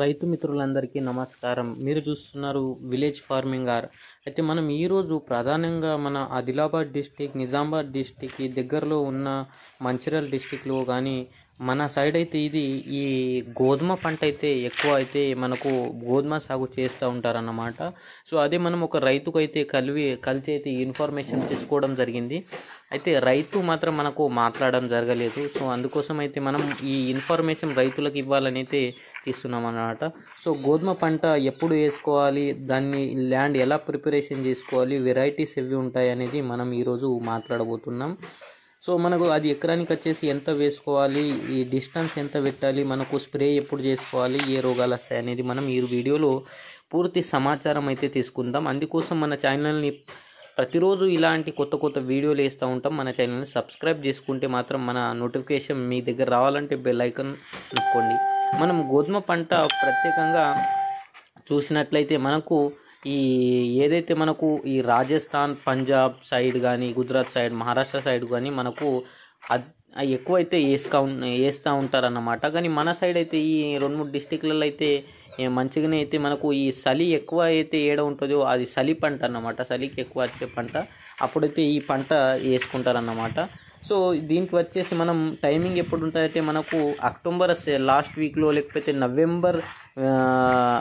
రైతు మిత్రులందరికీ నమస్కారం. మీరు చూస్తున్నారు విలేజ్ ఫార్మింగ్ ఆర్. అయితే మనం ఈరోజు ప్రధానంగా మన ఆదిలాబాద్ డిస్టిక్ నిజామాబాద్ డిస్టిక్ దగ్గరలో ఉన్న మంచిర్యాల డిస్టిక్లో కానీ మన సైడ్ అయితే ఇది ఈ గోధుమ పంట అయితే ఎక్కువ అయితే మనకు గోధుమ సాగు చేస్తూ ఉంటారన్నమాట. సో అదే మనం ఒక రైతుకు అయితే కలివి కలిసి అయితే ఇన్ఫర్మేషన్ తీసుకోవడం జరిగింది. అయితే రైతు మాత్రం మనకు మాట్లాడడం జరగలేదు. సో అందుకోసం అయితే మనం ఈ ఇన్ఫర్మేషన్ రైతులకు ఇవ్వాలని అయితే తీస్తున్నాం అన్నమాట సో గోధుమ పంట ఎప్పుడు వేసుకోవాలి? దాన్ని ల్యాండ్ ఎలా ప్రిపరేషన్ చేసుకోవాలి? వెరైటీస్ ఎవి ఉంటాయి అనేది మనం ఈరోజు మాట్లాడబోతున్నాం. సో మనకు అది ఎకరానికి వచ్చేసి ఎంత వేసుకోవాలి? ఈ డిస్టెన్స్ ఎంత పెట్టాలి? మనకు స్ప్రే ఎప్పుడు చేసుకోవాలి? ఏ రోగాలు వస్తాయి అనేది మనం ఈ వీడియోలో పూర్తి సమాచారం అయితే తీసుకుందాం. అందుకోసం మన ఛానల్ని ప్రతిరోజు ఇలాంటి కొత్త కొత్త వీడియోలు వేస్తూ ఉంటాం. మన ఛానల్ని సబ్స్క్రైబ్ చేసుకుంటే మాత్రం మన నోటిఫికేషన్ మీ దగ్గర రావాలంటే బెల్ ఐకాన్ నొక్కండి మనం గోధుమ పంట ప్రత్యేకంగా చూసినట్లయితే మనకు ఈ ఏదైతే మనకు ఈ రాజస్థాన్ పంజాబ్ సైడ్ కానీ గుజరాత్ సైడ్ మహారాష్ట్ర సైడ్ కానీ మనకు ఎక్కువైతే వేసుకా వేస్తూ ఉంటారన్నమాట. కానీ మన సైడ్ అయితే ఈ రెండు మూడు డిస్టిక్లలో అయితే మంచిగానే అయితే మనకు ఈ చలి ఎక్కువ అయితే ఏడ ఉంటుందో అది చలి పంట అన్నమాట. చలికి ఎక్కువ వచ్చే పంట. అప్పుడైతే ఈ పంట వేసుకుంటారన్నమాట సో దీనికి వచ్చేసి మనం టైమింగ్ ఎప్పుడు ఉంటుందంటే మనకు అక్టోబర్ లాస్ట్ వీక్లో లేకపోతే నవంబర్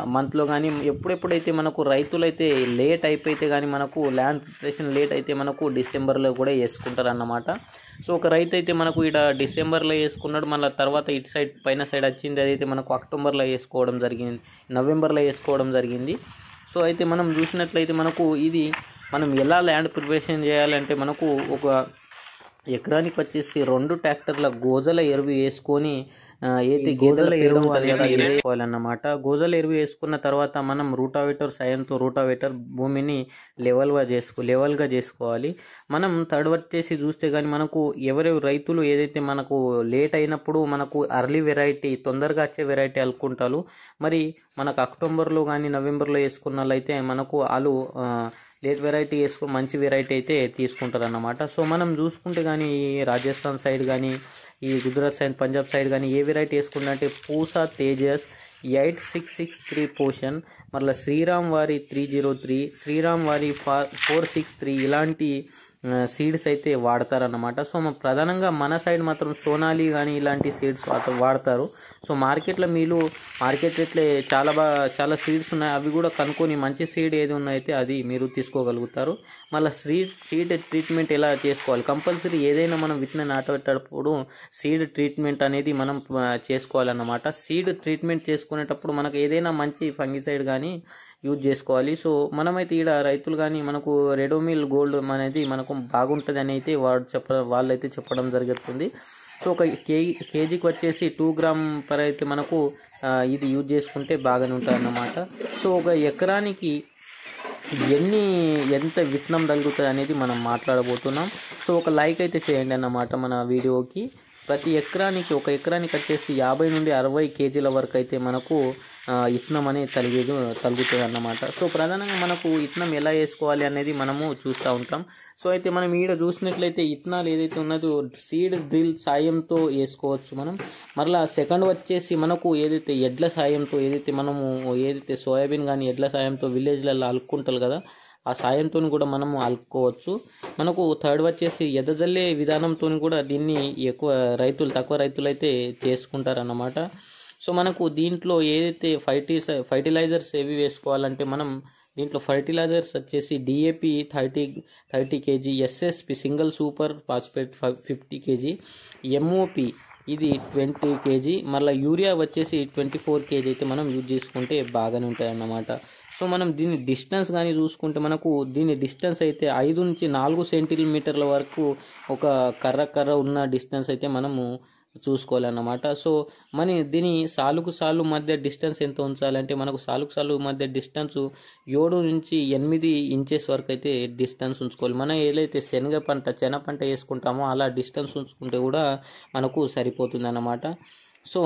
మంత్లో కానీ ఎప్పుడెప్పుడైతే మనకు రైతులైతే లేట్ అయిపోతే కానీ మనకు ల్యాండ్ ప్రిపరేషన్ లేట్ అయితే మనకు డిసెంబర్లో కూడా వేసుకుంటారు అన్నమాట సో ఒక రైతు అయితే మనకు ఇక్కడ డిసెంబర్లో వేసుకున్నాడు మళ్ళీ తర్వాత ఇటు సైడ్ పైన సైడ్ వచ్చింది అదైతే మనకు అక్టోబర్లో వేసుకోవడం జరిగింది నవంబర్లో వేసుకోవడం జరిగింది. సో అయితే మనం చూసినట్లయితే మనకు ఇది మనం ఎలా ల్యాండ్ ప్రిపరేషన్ చేయాలంటే మనకు ఒక ఎకరానికి వచ్చేసి రెండు ట్రాక్టర్ల గోజల ఎరువు వేసుకొని ఏది గోజల ఎరువు వేసుకోవాలన్నమాట. గోజల ఎరువు వేసుకున్న తర్వాత మనం రూటావేటర్ సాయంతో రూటావేటర్ భూమిని లెవెల్గా చేసుకో లెవెల్గా చేసుకోవాలి. మనం థర్డ్ వచ్చేసి చూస్తే కానీ మనకు ఎవరెవరు రైతులు ఏదైతే మనకు లేట్ అయినప్పుడు మనకు అర్లీ వెరైటీ తొందరగా వచ్చే వెరైటీ అలుకుంటారు మరి మనకు అక్టోబర్లో కానీ నవంబర్లో వేసుకున్న వాళ్ళైతే మనకు వాళ్ళు లేట్ వెరైటీ వేసుకుని మంచి వెరైటీ అయితే తీసుకుంటారు అన్నమాట సో మనం చూసుకుంటే కానీ ఈ రాజస్థాన్ సైడ్ కానీ ఈ గుజరాత్ సైడ్ పంజాబ్ సైడ్ కానీ ఏ వెరైటీ వేసుకుంటే Pusa Tejas eight six six three Poshan మళ్ళీ శ్రీరామ్ వారి త్రీ జీరో త్రీ శ్రీరామ్ వారి ఫోర్ సిక్స్ త్రీ ఇలాంటి సీడ్స్ అయితే వాడతారన్నమాట. సో ప్రధానంగా మన సైడ్ మాత్రం సోనాలి కానీ ఇలాంటి సీడ్స్ వాడతారు. సో మార్కెట్లో మీరు మార్కెట్ రేట్లే చాలా బాగా చాలా సీడ్స్ ఉన్నాయి. అవి కూడా కనుక్కొని మంచి సీడ్ ఏది ఉన్నాయితే అది మీరు తీసుకోగలుగుతారు. మళ్ళీ సీడ్ సీడ్ ట్రీట్మెంట్ ఎలా చేసుకోవాలి? కంపల్సరీ ఏదైనా మనం విత్తనం నాటేటప్పుడు సీడ్ ట్రీట్మెంట్ అనేది మనం చేసుకోవాలన్నమాట. సీడ్ ట్రీట్మెంట్ చేసుకునేటప్పుడు మనకు ఏదైనా మంచి ఫంగిసైడ్ కానీ యూజ్ చేసుకోవాలి. సో మనమైతే ఈడ రైతులు కానీ మనకు రెడోమిల్ గోల్డ్ అనేది మనకు బాగుంటుంది అని అయితే వాడు చెప్ప వాళ్ళైతే చెప్పడం జరుగుతుంది. సో ఒక కేజీ కేజీకి వచ్చేసి టూ గ్రామ్ పర్ అయితే మనకు ఇది యూజ్ చేసుకుంటే బాగానే ఉంటుంది అన్నమాట సో ఒక ఎకరానికి ఎన్ని ఎంత విత్తనం తగ్గుతుంది అనేది మనం మాట్లాడబోతున్నాం. సో ఒక లైక్ అయితే చేయండి అన్నమాట మన వీడియోకి. ప్రతి ఎకరానికి ఒక ఎకరానికి వచ్చేసి యాభై నుండి అరవై కేజీల వరకు అయితే మనకు ఇత్తనం అనేది తలిగేది తలుగుతుంది అన్నమాట సో ప్రధానంగా మనకు ఇత్తనం ఎలా వేసుకోవాలి అనేది మనము చూస్తూ ఉంటాం. సో అయితే మనం ఈడ చూసినట్లయితే ఇత్తనాలు ఏదైతే ఉన్నదో సీడ్ డ్రిల్ సాయంతో వేసుకోవచ్చు మనం. మరలా సెకండ్ వచ్చేసి మనకు ఏదైతే ఎడ్ల సాయంతో ఏదైతే మనము ఏదైతే సోయాబీన్ కానీ ఎడ్ల సాయంతో విలేజ్లలో అలుక్కుంటారు కదా ఆ సాయంతో కూడా మనము అలుక్కోవచ్చు. మనకు థర్డ్ వచ్చేసి ఎదజల్లే విధానంతో కూడా దీన్ని ఎక్కువ రైతులు తక్కువ రైతులు అయితే చేసుకుంటారన్నమాట. సో మనకు దీంట్లో ఏదైతే ఫైటీ ఫర్టిలైజర్స్ ఏవి వేసుకోవాలంటే మనం దీంట్లో ఫర్టిలైజర్స్ వచ్చేసి DAP thirty thirty kg SSP single super phosphate fifty kg MOP ఇది ట్వంటీ కేజీ మళ్ళీ యూరియా వచ్చేసి ట్వంటీ ఫోర్ కేజీ అయితే మనం యూజ్ చేసుకుంటే బాగానే ఉంటుంది అన్నమాట సో మనం దీని డిస్టెన్స్ కానీ చూసుకుంటే మనకు దీని డిస్టెన్స్ అయితే ఐదు నుంచి నాలుగు సెంటీమీటర్ల వరకు ఒక కర్ర కర్ర ఉన్న డిస్టెన్స్ అయితే మనము చూసుకోవాలన్నమాట. సో మన దీని సాలుకు సాలు మధ్య డిస్టెన్స్ ఎంత ఉంచాలంటే మనకు సాలుకు సాలు మధ్య డిస్టెన్స్ ఏడు నుంచి ఎనిమిది ఇంచెస్ వరకు అయితే డిస్టెన్స్ ఉంచుకోవాలి. మనం ఏదైతే శనగ పంట చెన పంట వేసుకుంటామో అలా డిస్టెన్స్ ఉంచుకుంటే కూడా మనకు సరిపోతుంది అన్నమాట సో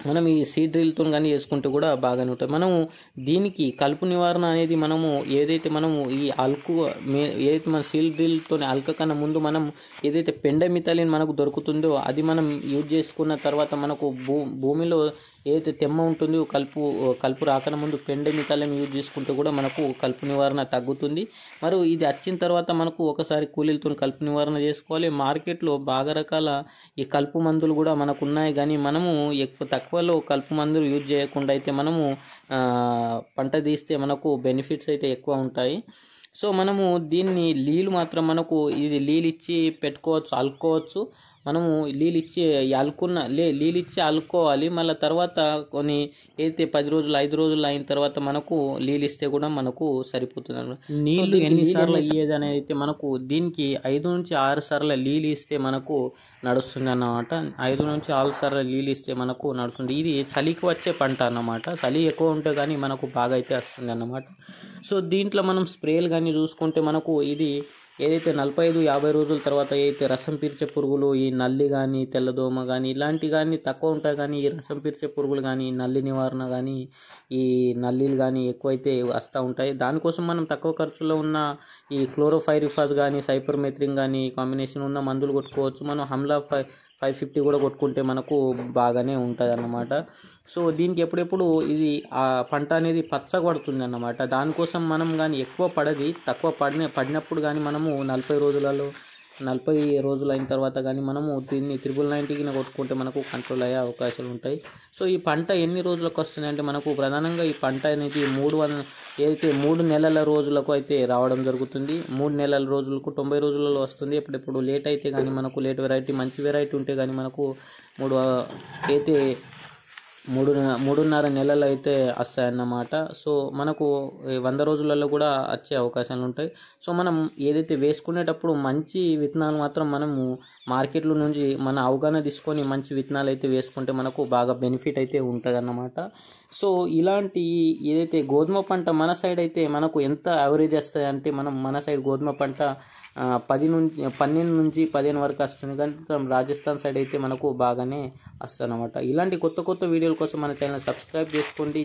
మనం ఈ సీడ్ డ్రిల్తో కానీ వేసుకుంటే కూడా బాగానే ఉంటుంది మనము దీనికి కలుపు నివారణ అనేది మనము ఏదైతే మనము ఈ అల్కు మే- ఏదైతే మన సీడ్ డ్రిల్తో అల్క కన్నా ముందు మనం ఏదైతే పెండమిథలిన్ మనకు దొరుకుతుందో అది మనం యూజ్ చేసుకున్న తర్వాత మనకు భూ భూమిలో ఏదైతే తెమ్మ ఉంటుందో కలుపు కలుపు రాకన ముందు పెండె యూజ్ చేసుకుంటే కూడా మనకు కలుపు నివారణ తగ్గుతుంది. మరియు ఇది వచ్చిన తర్వాత మనకు ఒకసారి కూలీలతో కలుపు నివారణ చేసుకోవాలి. మార్కెట్లో బాగా రకాల ఈ కలుపు మందులు కూడా మనకు ఉన్నాయి. కానీ మనము ఎక్కువ తక్కువలో కలుపు మందులు యూజ్ చేయకుండా అయితే మనము పంట తీస్తే మనకు బెనిఫిట్స్ అయితే ఎక్కువ ఉంటాయి. సో మనము దీన్ని నీళ్ళు మాత్రం మనకు ఇది నీళ్ళు ఇచ్చి పెట్టుకోవచ్చు అల్లుకోవచ్చు. మనము నీళ్ళు ఇచ్చి అలుకున్న లే నీళ్ళు ఇచ్చి అలుకోవాలి. మళ్ళీ తర్వాత కొన్ని అయితే పది రోజులు ఐదు రోజులు అయిన తర్వాత మనకు నీళ్ళు ఇస్తే కూడా మనకు సరిపోతుంది అన్నమాట. నీళ్ళు ఎన్నిసార్లు అయ్యేది అనేది అయితే మనకు దీనికి ఐదు నుంచి ఆరు సార్లు నీళ్ళు ఇస్తే మనకు నడుస్తుంది అన్నమాట ఐదు నుంచి ఆరు సార్లు నీళ్ళు ఇస్తే మనకు నడుస్తుంది. ఇది చలికి వచ్చే పంట అన్నమాట. చలి ఎక్కువ ఉంటే కానీ మనకు బాగా అయితే వస్తుంది అన్నమాట సో దీంట్లో మనం స్ప్రేలు కానీ చూసుకుంటే మనకు ఇది ఏదైతే నలభై ఐదు యాభై రోజుల తర్వాత ఏదైతే రసం పీర్చే పురుగులు ఈ నల్లి కానీ తెల్లదోమ కానీ ఇలాంటి కానీ తక్కువ ఉంటాయి కానీ ఈ రసం పీర్చే పురుగులు కానీ నల్లి నివారణ కానీ ఈ నల్లీలు కానీ ఎక్కువైతే వస్తూ ఉంటాయి. దానికోసం మనం తక్కువ ఖర్చులో ఉన్న ఈ క్లోరోఫైరిఫాస్ కానీ సైపర్మెత్రిన్ కానీ కాంబినేషన్ ఉన్న మందులు కొట్టుకోవచ్చు. మనం హమ్లా ఫై ఫైవ్ ఫిఫ్టీ కూడా కొట్టుకుంటే మనకు బాగానే ఉంటుంది అన్నమాట సో దీనికి ఎప్పుడెప్పుడు ఇది ఆ పంట అనేది పచ్చగొడుతుంది అన్నమాట దానికోసం మనం కానీ ఎక్కువ పడది తక్కువ పడిన పడినప్పుడు కానీ మనము నలభై రోజులలో నలభై రోజులు అయిన తర్వాత కానీ మనము దీన్ని త్రిబుల్ నైన్టీకి కొట్టుకుంటే మనకు కంట్రోల్ అయ్యే అవకాశాలు ఉంటాయి. సో ఈ పంట ఎన్ని రోజులకు వస్తుంది అంటే మనకు ప్రధానంగా ఈ పంట అనేది మూడు వంద ఏదైతే మూడు నెలల రోజులకు అయితే రావడం జరుగుతుంది. మూడు నెలల రోజులకు తొంభై రోజులలో వస్తుంది. ఎప్పుడెప్పుడు లేట్ అయితే కానీ మనకు లేట్ వెరైటీ మంచి వెరైటీ ఉంటే కానీ మనకు మూడు అయితే మూడు మూడున్నర నెలలు అయితే వస్తాయన్నమాట. సో మనకు వంద రోజులలో కూడా వచ్చే అవకాశాలు ఉంటాయి. సో మనం ఏదైతే వేసుకునేటప్పుడు మంచి విత్తనాలు మాత్రం మనము మార్కెట్లో నుంచి మన అవగాహన తీసుకొని మంచి విత్తనాలు అయితే వేసుకుంటే మనకు బాగా బెనిఫిట్ అయితే ఉంటుంది అన్నమాట సో ఇలాంటి ఏదైతే గోధుమ పంట మన సైడ్ అయితే మనకు ఎంత యావరేజ్ వస్తాయంటే మనం మన సైడ్ గోధుమ పంట పది నుంచి పన్నెండు నుంచి పదిహేను వరకు వస్తుంది. కానీ రాజస్థాన్ సైడ్ అయితే మనకు బాగానే వస్తుంది అనమాట ఇలాంటి కొత్త కొత్త వీడియోల కోసం మన ఛానల్ సబ్స్క్రైబ్ చేసుకోండి.